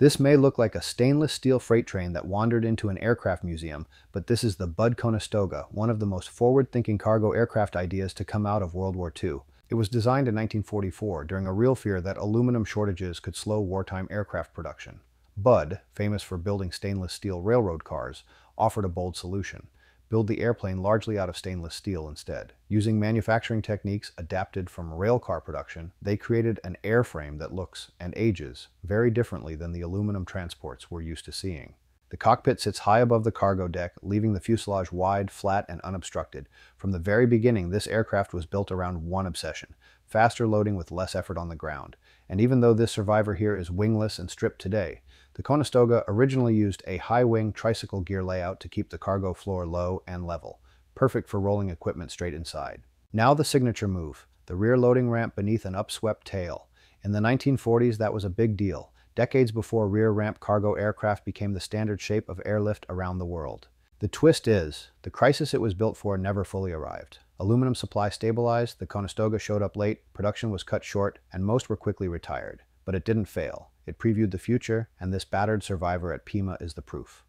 This may look like a stainless steel freight train that wandered into an aircraft museum, but this is the Budd Conestoga, one of the most forward-thinking cargo aircraft ideas to come out of World War II. It was designed in 1944 during a real fear that aluminum shortages could slow wartime aircraft production. Budd, famous for building stainless steel railroad cars, offered a bold solution build the airplane largely out of stainless steel instead. Using manufacturing techniques adapted from railcar production, they created an airframe that looks and ages very differently than the aluminum transports we're used to seeing. The cockpit sits high above the cargo deck, leaving the fuselage wide, flat, and unobstructed. From the very beginning, this aircraft was built around one obsession, faster loading with less effort on the ground. And even though this survivor here is wingless and stripped today, the Conestoga originally used a high-wing tricycle gear layout to keep the cargo floor low and level, perfect for rolling equipment straight inside. Now the signature move, the rear loading ramp beneath an upswept tail. In the 1940s, that was a big deal, decades before rear ramp cargo aircraft became the standard shape of airlift around the world. The twist is, the crisis it was built for never fully arrived. Aluminum supply stabilized, the Conestoga showed up late, production was cut short, and most were quickly retired. But it didn't fail. It previewed the future, and this battered survivor at Pima is the proof.